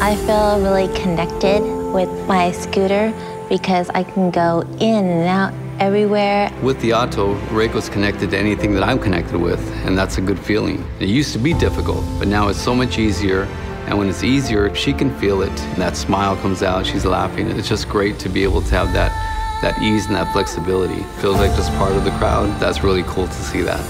I feel really connected with my scooter because I can go in and out everywhere. With the ATTO, Reiko's connected to anything that I'm connected with, and that's a good feeling. It used to be difficult, but now it's so much easier. And when it's easier, she can feel it. And that smile comes out, she's laughing. It's just great to be able to have that, that ease and that flexibility. Feels like just part of the crowd. That's really cool to see that.